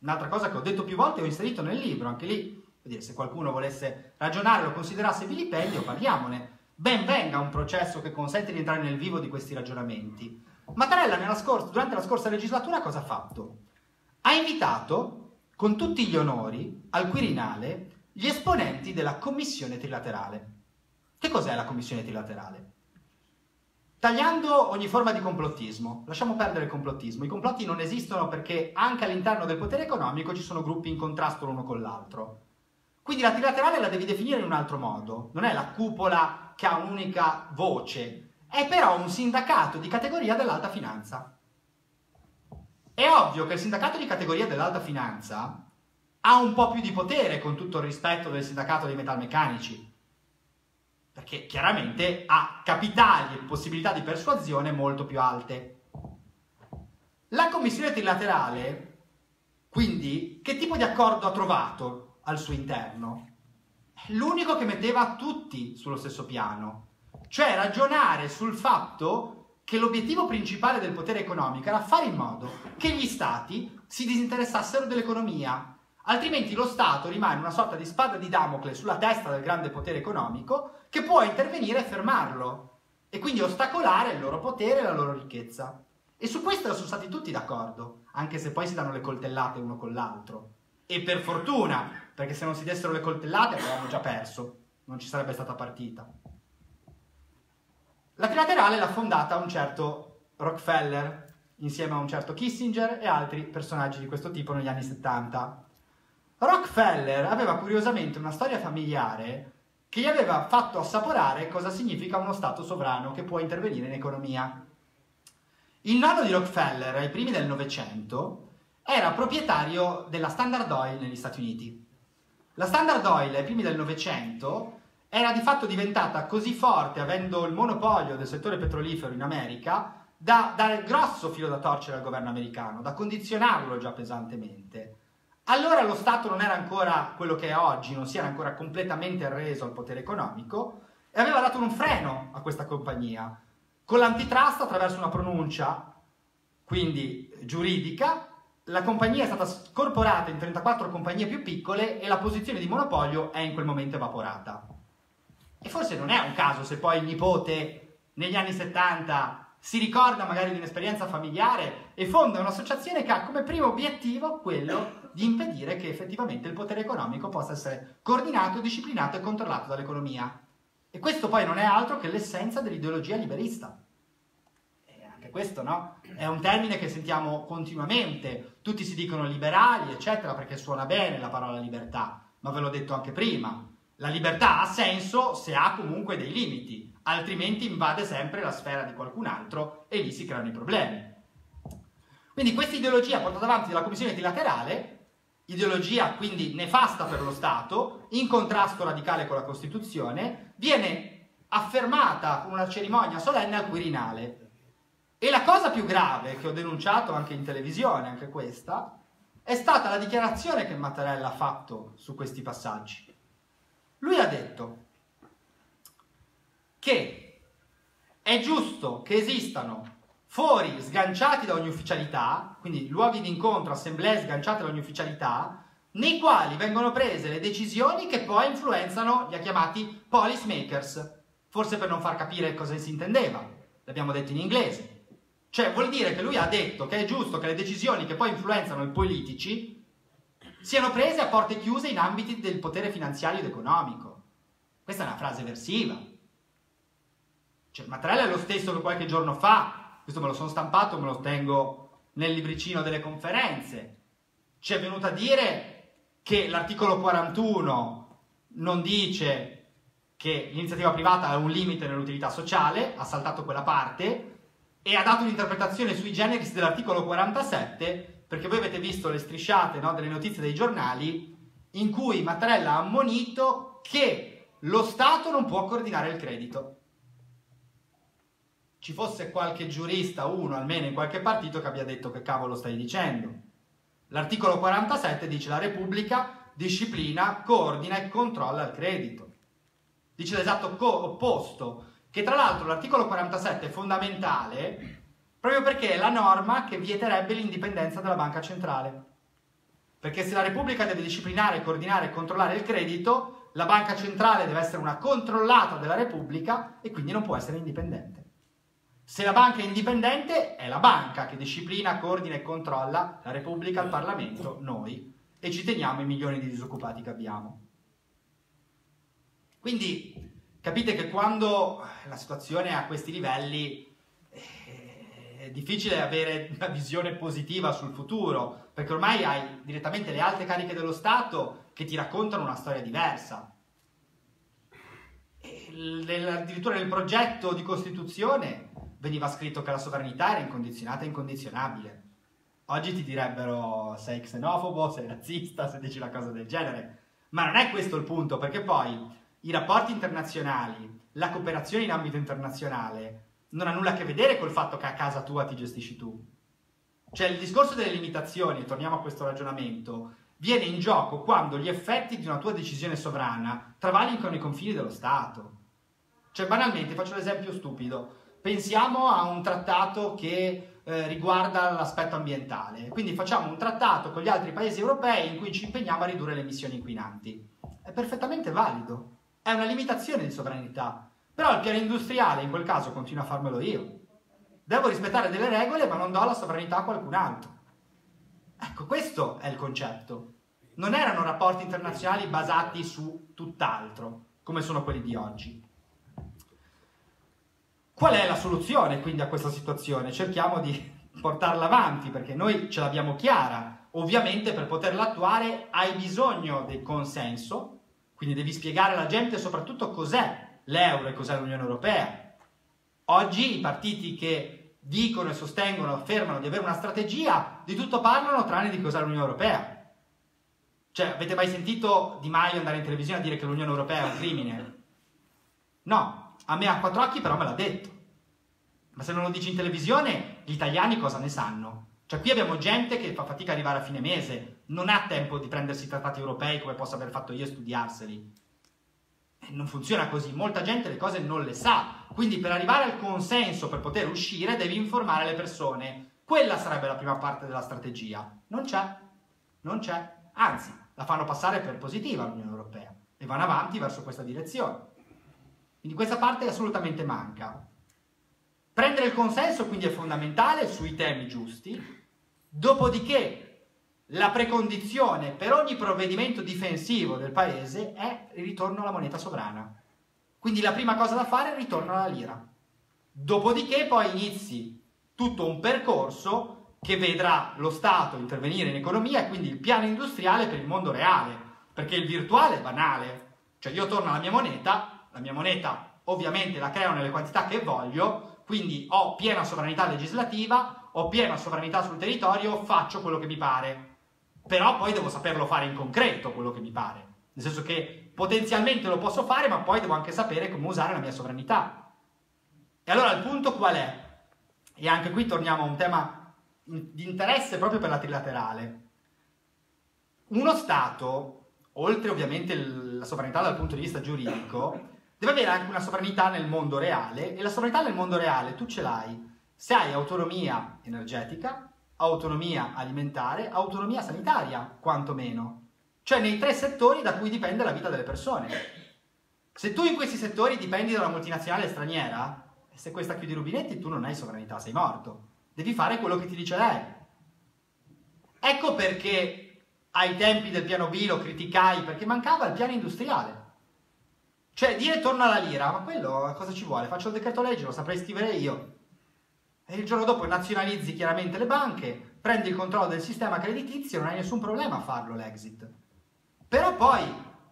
Un'altra cosa che ho detto più volte e ho inserito nel libro, anche lì, dire, se qualcuno volesse ragionare o lo considerasse vilipendio, parliamone. Ben venga un processo che consente di entrare nel vivo di questi ragionamenti. Mattarella scorsa, durante la scorsa legislatura cosa ha fatto? Ha invitato, con tutti gli onori, al Quirinale gli esponenti della Commissione Trilaterale. Che cos'è la Commissione Trilaterale? Tagliando ogni forma di complottismo, lasciamo perdere il complottismo, i complotti non esistono perché anche all'interno del potere economico ci sono gruppi in contrasto l'uno con l'altro. Quindi la trilaterale la devi definire in un altro modo, non è la cupola che ha un'unica voce, è però un sindacato di categoria dell'alta finanza. È ovvio che il sindacato di categoria dell'alta finanza ha un po' più di potere con tutto il rispetto del sindacato dei metalmeccanici, perché chiaramente ha capitali e possibilità di persuasione molto più alte. La commissione trilaterale, quindi, che tipo di accordo ha trovato al suo interno? L'unico che metteva tutti sullo stesso piano, cioè ragionare sul fatto che l'obiettivo principale del potere economico era fare in modo che gli stati si disinteressassero dell'economia Altrimenti lo Stato rimane una sorta di spada di Damocle sulla testa del grande potere economico che può intervenire e fermarlo e quindi ostacolare il loro potere e la loro ricchezza. E su questo sono stati tutti d'accordo, anche se poi si danno le coltellate uno con l'altro. E per fortuna, perché se non si dessero le coltellate avevamo già perso, non ci sarebbe stata partita. La trilaterale l'ha fondata un certo Rockefeller, insieme a un certo Kissinger e altri personaggi di questo tipo negli anni 70. Rockefeller aveva curiosamente una storia familiare che gli aveva fatto assaporare cosa significa uno Stato sovrano che può intervenire in economia. Il nonno di Rockefeller, ai primi del Novecento, era proprietario della Standard Oil negli Stati Uniti. La Standard Oil, ai primi del Novecento, era di fatto diventata così forte, avendo il monopolio del settore petrolifero in America, da dare grosso filo da torcere al governo americano, da condizionarlo già pesantemente. Allora lo Stato non era ancora quello che è oggi, non si era ancora completamente arreso al potere economico e aveva dato un freno a questa compagnia. Con l'antitrust, attraverso una pronuncia, quindi giuridica, la compagnia è stata scorporata in 34 compagnie più piccole e la posizione di monopolio è in quel momento evaporata. E forse non è un caso se poi il nipote negli anni 70 si ricorda magari di un'esperienza familiare e fonda un'associazione che ha come primo obiettivo quello di impedire che effettivamente il potere economico possa essere coordinato, disciplinato e controllato dall'economia. E questo poi non è altro che l'essenza dell'ideologia liberista. Questo, no? È un termine che sentiamo continuamente. Tutti si dicono liberali, eccetera, perché suona bene la parola libertà, ma ve l'ho detto anche prima. La libertà ha senso se ha comunque dei limiti, altrimenti invade sempre la sfera di qualcun altro e lì si creano i problemi. Quindi questa ideologia portata avanti dalla Commissione trilaterale ideologia quindi nefasta per lo Stato, in contrasto radicale con la Costituzione, viene affermata con una cerimonia solenne al Quirinale. E la cosa più grave che ho denunciato anche in televisione, anche questa, è stata la dichiarazione che Mattarella ha fatto su questi passaggi. Lui ha detto che è giusto che esistano fori sganciati da ogni ufficialità, quindi luoghi di incontro, assemblee sganciate da ogni ufficialità, nei quali vengono prese le decisioni che poi influenzano gli chiamati policy makers, forse per non far capire cosa si intendeva, l'abbiamo detto in inglese. Cioè vuol dire che lui ha detto che è giusto che le decisioni che poi influenzano i politici siano prese a porte chiuse in ambiti del potere finanziario ed economico. Questa è una frase versiva. Cioè, Mattarella è lo stesso che qualche giorno fa questo me lo sono stampato, me lo tengo nel libricino delle conferenze. Ci è venuto a dire che l'articolo 41 non dice che l'iniziativa privata ha un limite nell'utilità sociale, ha saltato quella parte e ha dato un'interpretazione sui generis dell'articolo 47 perché voi avete visto le strisciate no, delle notizie dei giornali in cui Mattarella ha ammonito che lo Stato non può coordinare il credito. Ci fosse qualche giurista, uno almeno in qualche partito, che abbia detto che cavolo stai dicendo. L'articolo 47 dice la Repubblica disciplina, coordina e controlla il credito. Dice l'esatto opposto, che tra l'altro l'articolo 47 è fondamentale proprio perché è la norma che vieterebbe l'indipendenza della banca centrale. Perché se la Repubblica deve disciplinare, coordinare e controllare il credito, la banca centrale deve essere una controllata della Repubblica e quindi non può essere indipendente. Se la banca è indipendente, è la banca che disciplina, coordina e controlla la Repubblica, il Parlamento, noi, e ci teniamo i milioni di disoccupati che abbiamo. Quindi capite che quando la situazione è a questi livelli è difficile avere una visione positiva sul futuro, perché ormai hai direttamente le alte cariche dello Stato che ti raccontano una storia diversa. E addirittura nel progetto di Costituzione veniva scritto che la sovranità era incondizionata e incondizionabile. Oggi ti direbbero sei xenofobo, sei razzista se dici una cosa del genere. Ma non è questo il punto, perché poi i rapporti internazionali, la cooperazione in ambito internazionale non ha nulla a che vedere col fatto che a casa tua ti gestisci tu. Cioè il discorso delle limitazioni, torniamo a questo ragionamento, viene in gioco quando gli effetti di una tua decisione sovrana travalicano i confini dello Stato. Cioè banalmente, faccio l'esempio stupido, pensiamo a un trattato che eh, riguarda l'aspetto ambientale, quindi facciamo un trattato con gli altri paesi europei in cui ci impegniamo a ridurre le emissioni inquinanti. È perfettamente valido, è una limitazione di sovranità, però il piano industriale in quel caso continua a farmelo io. Devo rispettare delle regole, ma non do la sovranità a qualcun altro. Ecco, questo è il concetto. Non erano rapporti internazionali basati su tutt'altro, come sono quelli di oggi. Qual è la soluzione quindi a questa situazione? Cerchiamo di portarla avanti perché noi ce l'abbiamo chiara. Ovviamente per poterla attuare hai bisogno del consenso, quindi devi spiegare alla gente soprattutto cos'è l'euro e cos'è l'Unione Europea. Oggi i partiti che dicono e sostengono, affermano di avere una strategia, di tutto parlano tranne di cos'è l'Unione Europea. Cioè, avete mai sentito Di Maio andare in televisione a dire che l'Unione Europea è un crimine? No, a me a quattro occhi però me l'ha detto. Ma se non lo dici in televisione, gli italiani cosa ne sanno? Cioè qui abbiamo gente che fa fatica ad arrivare a fine mese, non ha tempo di prendersi i trattati europei come posso aver fatto io e studiarseli. Eh, non funziona così, molta gente le cose non le sa, quindi per arrivare al consenso, per poter uscire, devi informare le persone. Quella sarebbe la prima parte della strategia. Non c'è, non c'è, anzi, la fanno passare per positiva l'Unione Europea e vanno avanti verso questa direzione. Quindi questa parte assolutamente manca. Prendere il consenso quindi è fondamentale sui temi giusti, dopodiché la precondizione per ogni provvedimento difensivo del paese è il ritorno alla moneta sovrana. Quindi la prima cosa da fare è il ritorno alla lira. Dopodiché poi inizi tutto un percorso che vedrà lo Stato intervenire in economia e quindi il piano industriale per il mondo reale, perché il virtuale è banale. Cioè io torno alla mia moneta, la mia moneta ovviamente la creo nelle quantità che voglio, quindi ho piena sovranità legislativa, ho piena sovranità sul territorio, faccio quello che mi pare però poi devo saperlo fare in concreto quello che mi pare. Nel senso che potenzialmente lo posso fare, ma poi devo anche sapere come usare la mia sovranità. E allora il punto qual è? E anche qui torniamo a un tema di interesse proprio per la trilaterale. Uno Stato, oltre ovviamente la sovranità dal punto di vista giuridico, deve avere anche una sovranità nel mondo reale e la sovranità nel mondo reale tu ce l'hai se hai autonomia energetica, autonomia alimentare, autonomia sanitaria, quantomeno. Cioè nei tre settori da cui dipende la vita delle persone. Se tu in questi settori dipendi da una multinazionale straniera, se questa chiudi i rubinetti tu non hai sovranità, sei morto. Devi fare quello che ti dice lei. Ecco perché ai tempi del piano B lo criticai, perché mancava il piano industriale. Cioè dire torna alla lira, ma quello cosa ci vuole? Faccio il decreto legge, lo saprei scrivere io. E il giorno dopo nazionalizzi chiaramente le banche, prendi il controllo del sistema creditizio, non hai nessun problema a farlo l'exit. Però poi,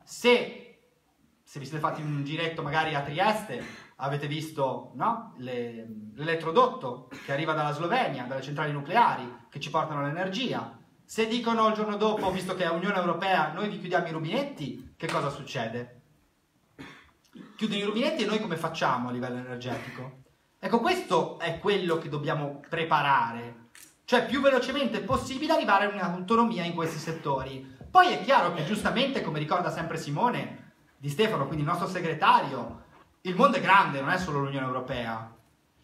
se, se vi siete fatti un giretto magari a Trieste, avete visto no? Le, l'elettrodotto che arriva dalla Slovenia, dalle centrali nucleari che ci portano l'energia. Se dicono il giorno dopo, visto che è Unione Europea, noi vi chiudiamo i rubinetti, che cosa succede? Chiudono i rubinetti e noi come facciamo a livello energetico? Ecco, questo è quello che dobbiamo preparare, cioè più velocemente possibile arrivare a un'autonomia in questi settori. Poi è chiaro che giustamente, come ricorda sempre Simone Di Stefano, quindi il nostro segretario, il mondo è grande, non è solo l'Unione Europea.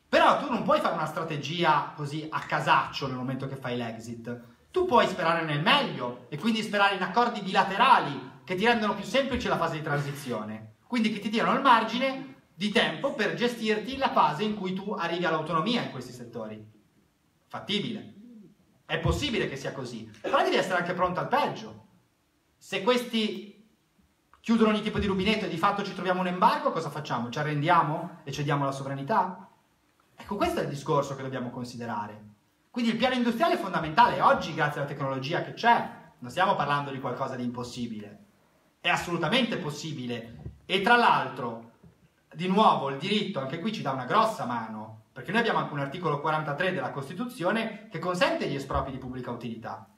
Però tu non puoi fare una strategia così a casaccio nel momento che fai l'exit. Tu puoi sperare nel meglio e quindi sperare in accordi bilaterali che ti rendono più semplice la fase di transizione. Quindi che ti tirano il margine di tempo per gestirti la fase in cui tu arrivi all'autonomia in questi settori. Fattibile. È possibile che sia così, però devi essere anche pronto al peggio. Se questi chiudono ogni tipo di rubinetto e di fatto ci troviamo un embargo, cosa facciamo? Ci arrendiamo e cediamo la sovranità? Ecco, questo è il discorso che dobbiamo considerare. Quindi il piano industriale è fondamentale. Oggi, grazie alla tecnologia che c'è, non stiamo parlando di qualcosa di impossibile. È assolutamente possibile. E tra l'altro, di nuovo, il diritto anche qui ci dà una grossa mano, perché noi abbiamo anche un articolo 43 della Costituzione che consente gli espropri di pubblica utilità.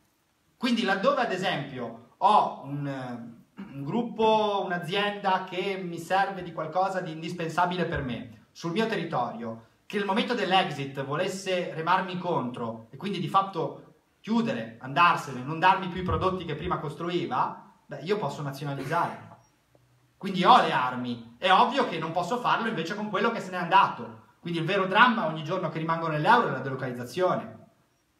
Quindi laddove, ad esempio, ho un un gruppo, un'azienda che mi serve di qualcosa di indispensabile per me sul mio territorio, che nel momento dell'exit volesse remarmi contro e quindi di fatto chiudere, andarsene, non darmi più i prodotti che prima costruiva, beh, io posso nazionalizzare. Quindi ho le armi. È ovvio che non posso farlo invece con quello che se n'è andato. Quindi il vero dramma ogni giorno che rimango nell'euro è la delocalizzazione.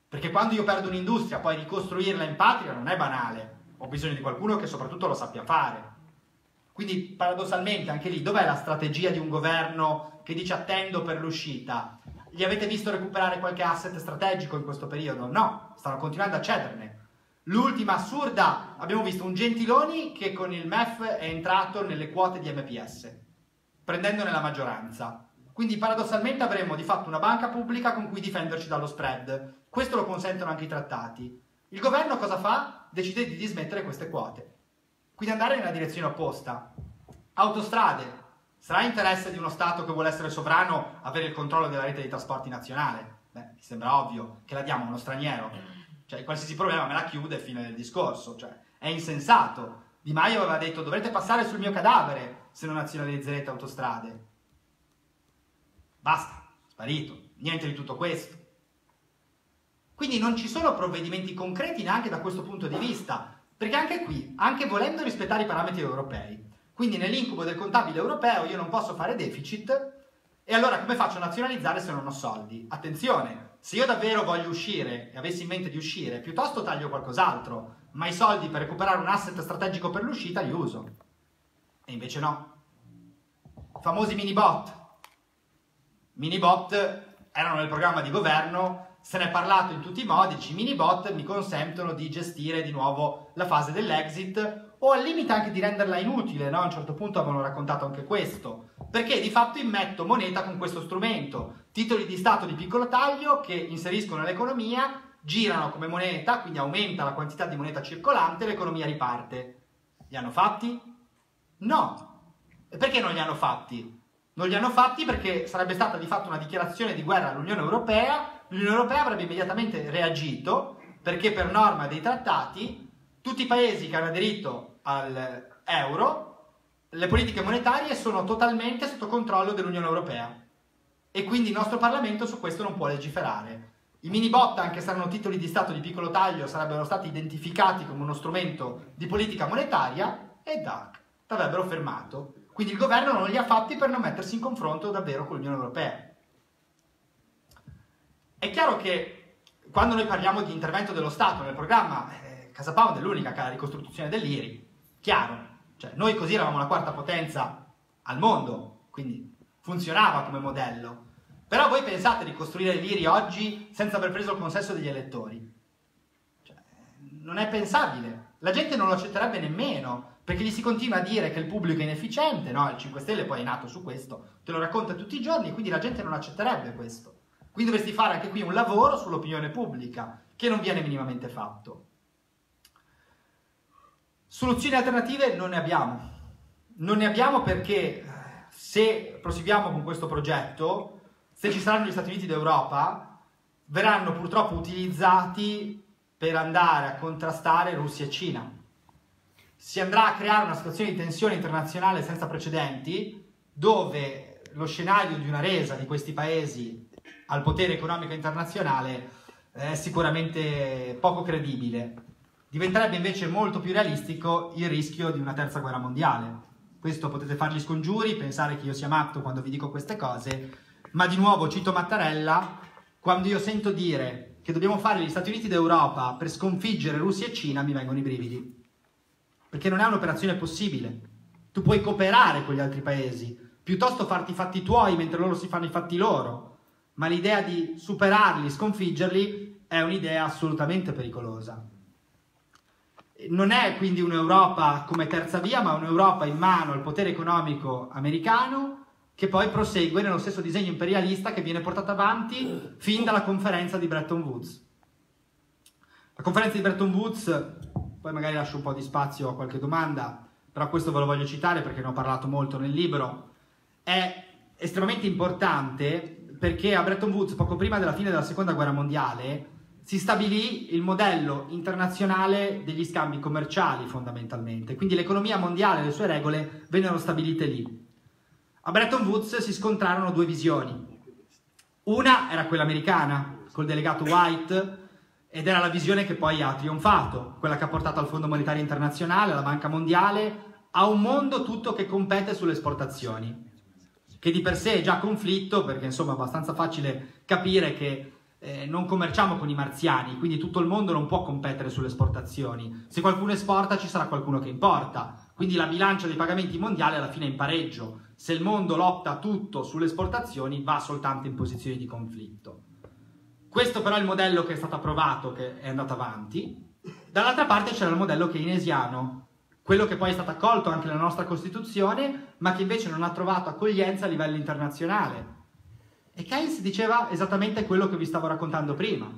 Perché quando io perdo un'industria, poi ricostruirla in patria non è banale ho bisogno di qualcuno che soprattutto lo sappia fare. Quindi paradossalmente anche lì dov'è la strategia di un governo che dice attendo per l'uscita? Gli avete visto recuperare qualche asset strategico in questo periodo? No, stanno continuando a cederne. L'ultima assurda, abbiamo visto un Gentiloni che con il MEF è entrato nelle quote di MPS, prendendone la maggioranza. Quindi paradossalmente avremo di fatto una banca pubblica con cui difenderci dallo spread. Questo lo consentono anche i trattati. Il governo cosa fa? Decide di dismettere queste quote. Quindi andare nella direzione opposta. Autostrade. Sarà interesse di uno Stato che vuole essere sovrano avere il controllo della rete di trasporti nazionale? Beh, mi sembra ovvio che la diamo a uno straniero. Cioè, qualsiasi problema me la chiude fine del discorso. Cioè, è insensato. Di Maio aveva detto dovrete passare sul mio cadavere se non nazionalizzerete autostrade. Basta, sparito. Niente di tutto questo. Quindi non ci sono provvedimenti concreti neanche da questo punto di vista, perché anche qui, anche volendo rispettare i parametri europei, quindi nell'incubo del contabile europeo io non posso fare deficit e allora come faccio a nazionalizzare se non ho soldi? Attenzione, se io davvero voglio uscire e avessi in mente di uscire, piuttosto taglio qualcos'altro, ma i soldi per recuperare un asset strategico per l'uscita li uso. E invece no. Famosi mini bot. Mini bot erano nel programma di governo se ne è parlato in tutti i modi, i mini bot mi consentono di gestire di nuovo la fase dell'exit o al limite anche di renderla inutile, no? A un certo punto avevano raccontato anche questo, perché di fatto immetto moneta con questo strumento, titoli di Stato di piccolo taglio che inseriscono nell'economia, girano come moneta, quindi aumenta la quantità di moneta circolante e l'economia riparte. Li hanno fatti? No. E perché non li hanno fatti? Non li hanno fatti perché sarebbe stata di fatto una dichiarazione di guerra all'Unione Europea l'Unione Europea avrebbe immediatamente reagito perché per norma dei trattati tutti i paesi che hanno aderito all'euro, le politiche monetarie sono totalmente sotto controllo dell'Unione Europea e quindi il nostro Parlamento su questo non può legiferare. I mini bot, anche se erano titoli di Stato di piccolo taglio, sarebbero stati identificati come uno strumento di politica monetaria e DAC l'avrebbero fermato. Quindi il governo non li ha fatti per non mettersi in confronto davvero con l'Unione Europea. È chiaro che quando noi parliamo di intervento dello Stato nel programma, eh, Casa Pound è l'unica che ha la ricostruzione dell'IRI, chiaro, cioè, noi così eravamo la quarta potenza al mondo, quindi funzionava come modello. Però voi pensate di costruire l'IRI oggi senza aver preso il consenso degli elettori? Cioè, non è pensabile. La gente non lo accetterebbe nemmeno, perché gli si continua a dire che il pubblico è inefficiente, no? Il 5 Stelle poi è nato su questo, te lo racconta tutti i giorni, quindi la gente non accetterebbe questo. Quindi dovresti fare anche qui un lavoro sull'opinione pubblica, che non viene minimamente fatto. Soluzioni alternative non ne abbiamo. Non ne abbiamo perché eh, se proseguiamo con questo progetto, se ci saranno gli Stati Uniti d'Europa, verranno purtroppo utilizzati per andare a contrastare Russia e Cina. Si andrà a creare una situazione di tensione internazionale senza precedenti, dove lo scenario di una resa di questi paesi al potere economico internazionale è sicuramente poco credibile. Diventerebbe invece molto più realistico il rischio di una terza guerra mondiale. Questo potete fare gli scongiuri, pensare che io sia matto quando vi dico queste cose, ma di nuovo cito Mattarella, quando io sento dire che dobbiamo fare gli Stati Uniti d'Europa per sconfiggere Russia e Cina, mi vengono i brividi. Perché non è un'operazione possibile. Tu puoi cooperare con gli altri paesi, piuttosto farti i fatti tuoi mentre loro si fanno i fatti loro ma l'idea di superarli, sconfiggerli, è un'idea assolutamente pericolosa. Non è quindi un'Europa come terza via, ma un'Europa in mano al potere economico americano che poi prosegue nello stesso disegno imperialista che viene portato avanti fin dalla conferenza di Bretton Woods. La conferenza di Bretton Woods, poi magari lascio un po' di spazio a qualche domanda, però questo ve lo voglio citare perché ne ho parlato molto nel libro, è estremamente importante perché a Bretton Woods, poco prima della fine della seconda guerra mondiale, si stabilì il modello internazionale degli scambi commerciali fondamentalmente, quindi l'economia mondiale e le sue regole vennero stabilite lì. A Bretton Woods si scontrarono due visioni. Una era quella americana, col delegato White, ed era la visione che poi ha trionfato, quella che ha portato al Fondo Monetario Internazionale, alla Banca Mondiale, a un mondo tutto che compete sulle esportazioni che di per sé è già conflitto, perché insomma è abbastanza facile capire che eh, non commerciamo con i marziani, quindi tutto il mondo non può competere sulle esportazioni. Se qualcuno esporta ci sarà qualcuno che importa, quindi la bilancia dei pagamenti mondiali alla fine è in pareggio. Se il mondo lotta tutto sulle esportazioni va soltanto in posizioni di conflitto. Questo però è il modello che è stato approvato, che è andato avanti. Dall'altra parte c'era il modello keynesiano, quello che poi è stato accolto anche nella nostra Costituzione, ma che invece non ha trovato accoglienza a livello internazionale. E Keynes diceva esattamente quello che vi stavo raccontando prima,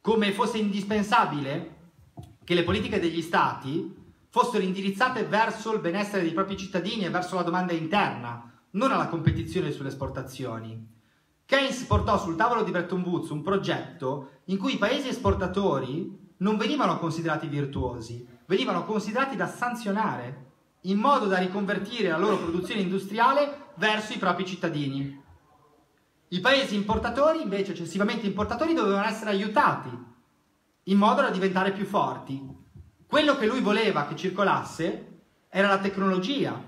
come fosse indispensabile che le politiche degli stati fossero indirizzate verso il benessere dei propri cittadini e verso la domanda interna, non alla competizione sulle esportazioni. Keynes portò sul tavolo di Bretton Woods un progetto in cui i paesi esportatori non venivano considerati virtuosi, venivano considerati da sanzionare in modo da riconvertire la loro produzione industriale verso i propri cittadini. I paesi importatori, invece eccessivamente importatori, dovevano essere aiutati in modo da diventare più forti. Quello che lui voleva che circolasse era la tecnologia.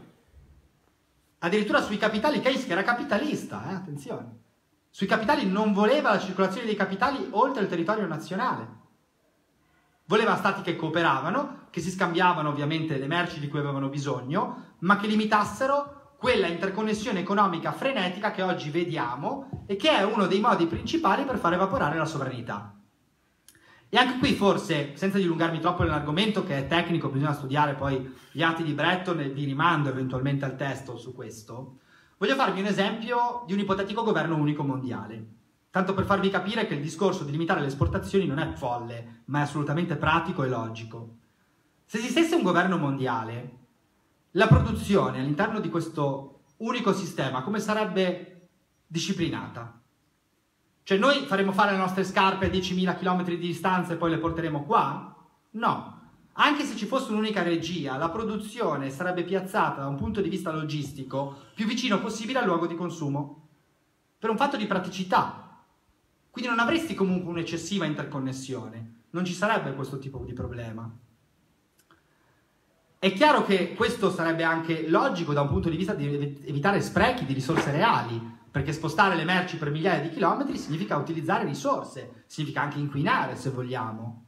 Addirittura sui capitali, Keynes che era capitalista, eh, attenzione, sui capitali non voleva la circolazione dei capitali oltre il territorio nazionale. Voleva stati che cooperavano, che si scambiavano ovviamente le merci di cui avevano bisogno, ma che limitassero quella interconnessione economica frenetica che oggi vediamo e che è uno dei modi principali per far evaporare la sovranità. E anche qui forse, senza dilungarmi troppo nell'argomento che è tecnico, bisogna studiare poi gli atti di Bretton e vi rimando eventualmente al testo su questo, voglio farvi un esempio di un ipotetico governo unico mondiale. Tanto per farvi capire che il discorso di limitare le esportazioni non è folle, ma è assolutamente pratico e logico. Se esistesse un governo mondiale, la produzione all'interno di questo unico sistema come sarebbe disciplinata? Cioè noi faremo fare le nostre scarpe a 10.000 km di distanza e poi le porteremo qua? No. Anche se ci fosse un'unica regia, la produzione sarebbe piazzata da un punto di vista logistico più vicino possibile al luogo di consumo. Per un fatto di praticità, quindi non avresti comunque un'eccessiva interconnessione, non ci sarebbe questo tipo di problema. È chiaro che questo sarebbe anche logico da un punto di vista di evitare sprechi di risorse reali, perché spostare le merci per migliaia di chilometri significa utilizzare risorse, significa anche inquinare se vogliamo.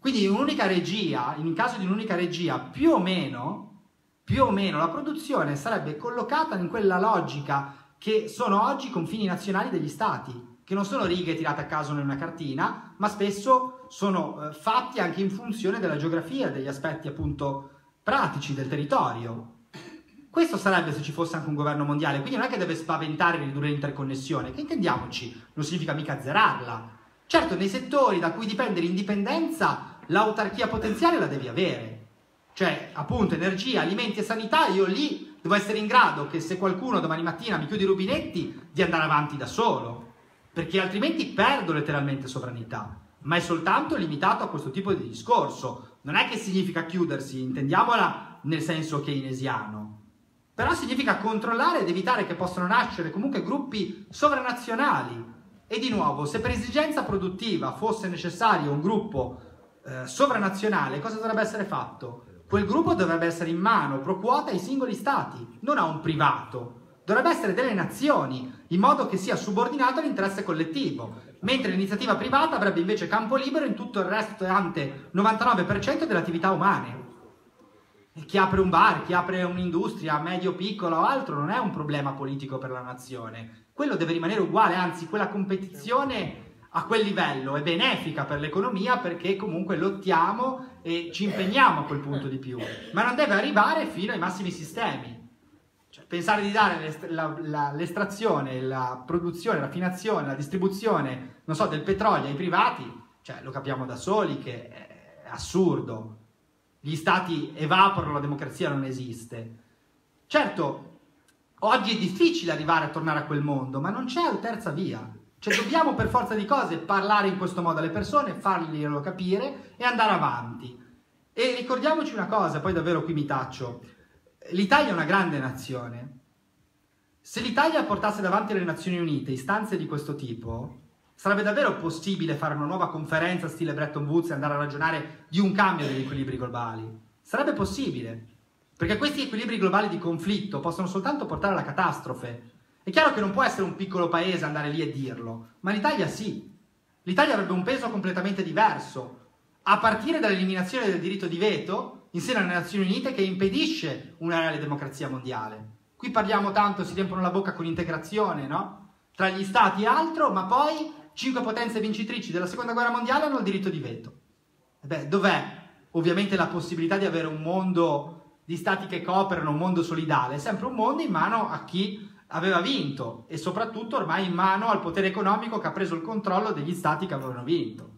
Quindi in un'unica regia, in caso di un'unica regia, più o meno, più o meno la produzione sarebbe collocata in quella logica che sono oggi i confini nazionali degli stati, che non sono righe tirate a caso in una cartina, ma spesso sono eh, fatti anche in funzione della geografia, degli aspetti appunto pratici del territorio. Questo sarebbe se ci fosse anche un governo mondiale, quindi non è che deve spaventare e ridurre l'interconnessione, che intendiamoci, non significa mica azzerarla. Certo, nei settori da cui dipende l'indipendenza, l'autarchia potenziale la devi avere. Cioè, appunto, energia, alimenti e sanità, io lì devo essere in grado che se qualcuno domani mattina mi chiude i rubinetti di andare avanti da solo, perché altrimenti perdo letteralmente sovranità, ma è soltanto limitato a questo tipo di discorso. Non è che significa chiudersi, intendiamola nel senso keynesiano, però significa controllare ed evitare che possano nascere comunque gruppi sovranazionali. E di nuovo, se per esigenza produttiva fosse necessario un gruppo eh, sovranazionale, cosa dovrebbe essere fatto? Quel gruppo dovrebbe essere in mano, pro quota, ai singoli stati, non a un privato. Dovrebbe essere delle nazioni, in modo che sia subordinato all'interesse collettivo, mentre l'iniziativa privata avrebbe invece campo libero in tutto il restante 99% delle attività umane. Chi apre un bar, chi apre un'industria medio, piccola o altro non è un problema politico per la nazione. Quello deve rimanere uguale, anzi quella competizione a quel livello è benefica per l'economia perché comunque lottiamo e ci impegniamo a quel punto di più, ma non deve arrivare fino ai massimi sistemi. Pensare di dare la- la- l'estrazione, la produzione, la raffinazione, la distribuzione, non so, del petrolio ai privati, cioè, lo capiamo da soli che è assurdo. Gli stati evaporano, la democrazia non esiste. Certo, oggi è difficile arrivare a tornare a quel mondo, ma non c'è terza via. Cioè dobbiamo per forza di cose parlare in questo modo alle persone, farglielo capire e andare avanti. E ricordiamoci una cosa, poi davvero qui mi taccio. L'Italia è una grande nazione. Se l'Italia portasse davanti alle Nazioni Unite istanze di questo tipo, sarebbe davvero possibile fare una nuova conferenza stile Bretton Woods e andare a ragionare di un cambio degli equilibri globali? Sarebbe possibile. Perché questi equilibri globali di conflitto possono soltanto portare alla catastrofe. È chiaro che non può essere un piccolo paese andare lì e dirlo, ma l'Italia sì. L'Italia avrebbe un peso completamente diverso, a partire dall'eliminazione del diritto di veto in seno alle Nazioni Unite che impedisce una reale democrazia mondiale. Qui parliamo tanto, si riempiono la bocca con integrazione, no? Tra gli stati e altro, ma poi cinque potenze vincitrici della seconda guerra mondiale hanno il diritto di veto. E beh, dov'è ovviamente la possibilità di avere un mondo di stati che cooperano, un mondo solidale? È sempre un mondo in mano a chi aveva vinto e soprattutto ormai in mano al potere economico che ha preso il controllo degli stati che avevano vinto.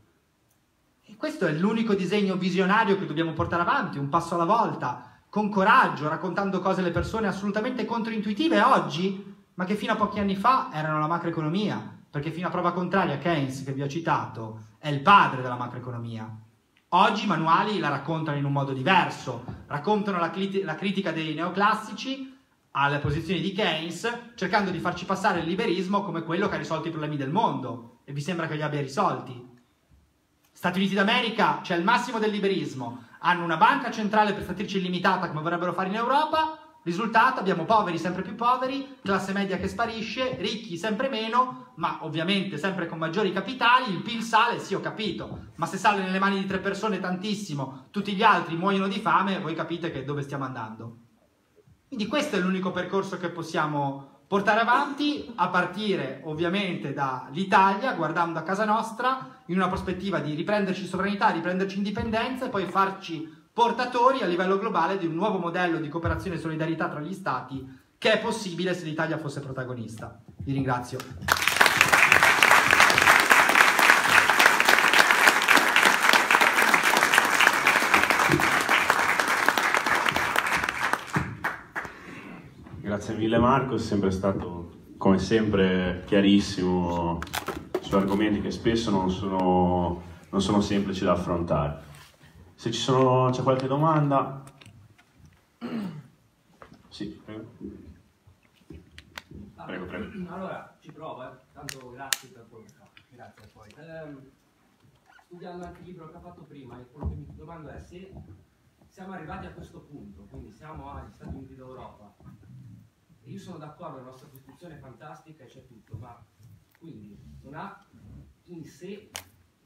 Questo è l'unico disegno visionario che dobbiamo portare avanti, un passo alla volta, con coraggio, raccontando cose alle persone assolutamente controintuitive oggi, ma che fino a pochi anni fa erano la macroeconomia, perché fino a prova contraria Keynes, che vi ho citato, è il padre della macroeconomia. Oggi i manuali la raccontano in un modo diverso, raccontano la, clit- la critica dei neoclassici alle posizioni di Keynes, cercando di farci passare il liberismo come quello che ha risolto i problemi del mondo, e vi sembra che li abbia risolti. Stati Uniti d'America c'è il massimo del liberismo, hanno una banca centrale per statrice illimitata come vorrebbero fare in Europa, risultato abbiamo poveri sempre più poveri, classe media che sparisce, ricchi sempre meno, ma ovviamente sempre con maggiori capitali, il PIL sale, sì ho capito, ma se sale nelle mani di tre persone tantissimo, tutti gli altri muoiono di fame, voi capite che dove stiamo andando. Quindi questo è l'unico percorso che possiamo portare avanti a partire ovviamente dall'Italia, guardando a casa nostra, in una prospettiva di riprenderci sovranità, riprenderci indipendenza e poi farci portatori a livello globale di un nuovo modello di cooperazione e solidarietà tra gli Stati che è possibile se l'Italia fosse protagonista. Vi ringrazio. Grazie mille Marco, è sempre stato come sempre chiarissimo su argomenti che spesso non sono, non sono semplici da affrontare. Se c'è qualche domanda? Sì, prego. Prego, prego. Allora, ci provo, eh. tanto grazie per quello. Grazie a poi. Ehm, studiando anche il libro che ha fatto prima, quello che mi domando è se siamo arrivati a questo punto, quindi siamo agli Stati Uniti d'Europa. E io sono d'accordo, la nostra Costituzione è fantastica e c'è tutto, ma quindi non ha in sé,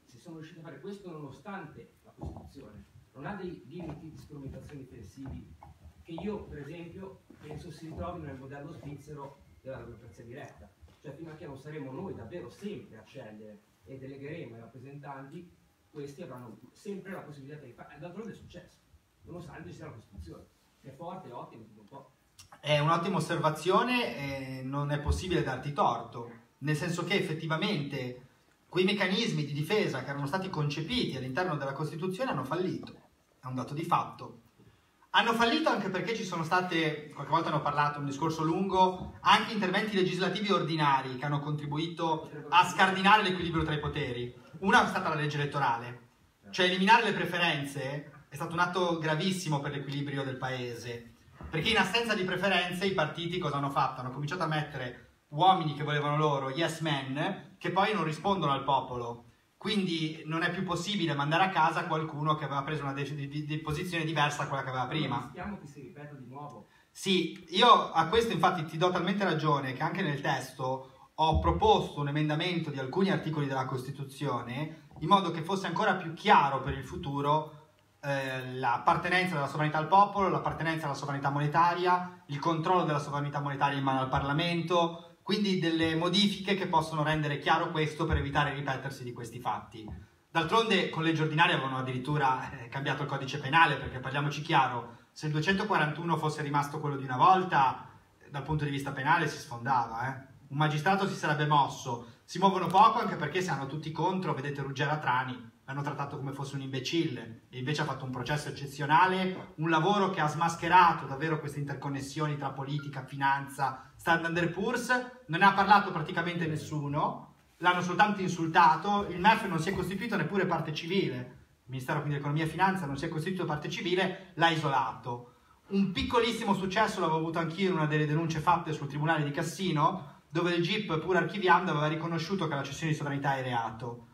se sono riusciti a fare questo nonostante la Costituzione, non ha dei limiti di strumentazione difensivi che io, per esempio, penso si ritrovino nel modello svizzero della democrazia diretta. Cioè fino a che non saremo noi davvero sempre a scegliere e delegheremo ai rappresentanti, questi avranno sempre la possibilità di fare. D'altronde è successo, nonostante ci sia la Costituzione. È forte, ottimo, tutto un po'. È un'ottima osservazione e non è possibile darti torto, nel senso che effettivamente quei meccanismi di difesa che erano stati concepiti all'interno della Costituzione hanno fallito, è un dato di fatto. Hanno fallito anche perché ci sono state, qualche volta hanno parlato, un discorso lungo, anche interventi legislativi ordinari che hanno contribuito a scardinare l'equilibrio tra i poteri. Una è stata la legge elettorale, cioè eliminare le preferenze è stato un atto gravissimo per l'equilibrio del paese, perché in assenza di preferenze i partiti cosa hanno fatto? Hanno cominciato a mettere uomini che volevano loro, yes men, che poi non rispondono al popolo. Quindi non è più possibile mandare a casa qualcuno che aveva preso una de- de- de- posizione diversa da quella che aveva prima. Rischiamo che si ripeta di nuovo. Sì, io a questo infatti ti do talmente ragione che anche nel testo ho proposto un emendamento di alcuni articoli della Costituzione in modo che fosse ancora più chiaro per il futuro eh, l'appartenenza della sovranità al popolo, l'appartenenza alla sovranità monetaria, il controllo della sovranità monetaria in mano al Parlamento, quindi delle modifiche che possono rendere chiaro questo per evitare il ripetersi di questi fatti. D'altronde con legge ordinaria avevano addirittura eh, cambiato il codice penale perché parliamoci chiaro, se il 241 fosse rimasto quello di una volta, dal punto di vista penale si sfondava. Eh? Un magistrato si sarebbe mosso. Si muovono poco anche perché se hanno tutti contro, vedete Ruggera Trani, l'hanno trattato come fosse un imbecille e invece ha fatto un processo eccezionale, un lavoro che ha smascherato davvero queste interconnessioni tra politica, finanza, Standard Poor's, non ne ha parlato praticamente nessuno, l'hanno soltanto insultato, il MEF non si è costituito neppure parte civile, il Ministero quindi dell'Economia e Finanza non si è costituito parte civile, l'ha isolato. Un piccolissimo successo l'avevo avuto anch'io in una delle denunce fatte sul Tribunale di Cassino, dove il GIP, pur archiviando, aveva riconosciuto che la cessione di sovranità è reato.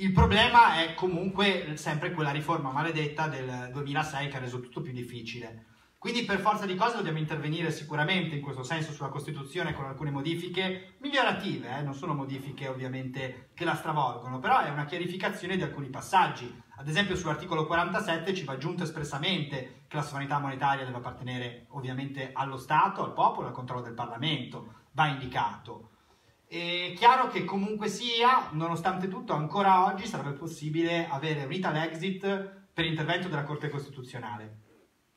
Il problema è comunque sempre quella riforma maledetta del 2006 che ha reso tutto più difficile. Quindi per forza di cose dobbiamo intervenire sicuramente in questo senso sulla Costituzione con alcune modifiche migliorative, eh? non sono modifiche ovviamente che la stravolgono, però è una chiarificazione di alcuni passaggi. Ad esempio sull'articolo 47 ci va aggiunto espressamente che la sovranità monetaria deve appartenere ovviamente allo Stato, al popolo, al controllo del Parlamento, va indicato. È chiaro che comunque sia, nonostante tutto, ancora oggi sarebbe possibile avere un Ital exit per intervento della Corte Costituzionale.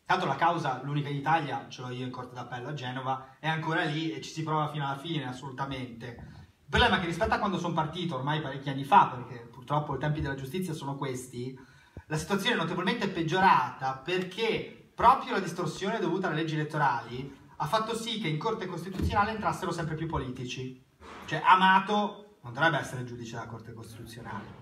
Tanto la causa, l'unica in Italia, ce l'ho io in Corte d'Appello a Genova, è ancora lì e ci si prova fino alla fine, assolutamente. Il problema è che rispetto a quando sono partito, ormai parecchi anni fa, perché purtroppo i tempi della giustizia sono questi, la situazione è notevolmente peggiorata perché proprio la distorsione dovuta alle leggi elettorali ha fatto sì che in Corte Costituzionale entrassero sempre più politici. Cioè Amato non dovrebbe essere giudice della Corte Costituzionale.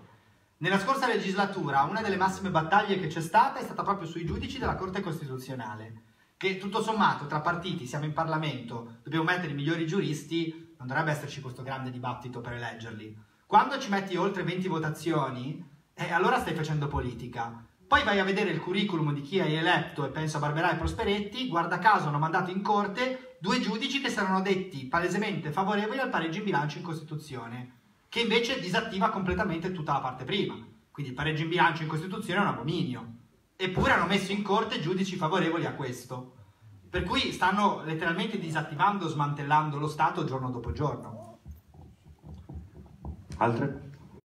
Nella scorsa legislatura una delle massime battaglie che c'è stata è stata proprio sui giudici della Corte Costituzionale, che tutto sommato tra partiti siamo in Parlamento, dobbiamo mettere i migliori giuristi, non dovrebbe esserci questo grande dibattito per eleggerli. Quando ci metti oltre 20 votazioni, eh, allora stai facendo politica. Poi vai a vedere il curriculum di chi hai eletto, e penso a Barberà e Prosperetti, guarda caso hanno mandato in corte due giudici che saranno detti palesemente favorevoli al pareggio in bilancio in Costituzione, che invece disattiva completamente tutta la parte prima. Quindi il pareggio in bilancio in Costituzione è un abominio. Eppure hanno messo in corte giudici favorevoli a questo. Per cui stanno letteralmente disattivando, smantellando lo Stato giorno dopo giorno. Altre?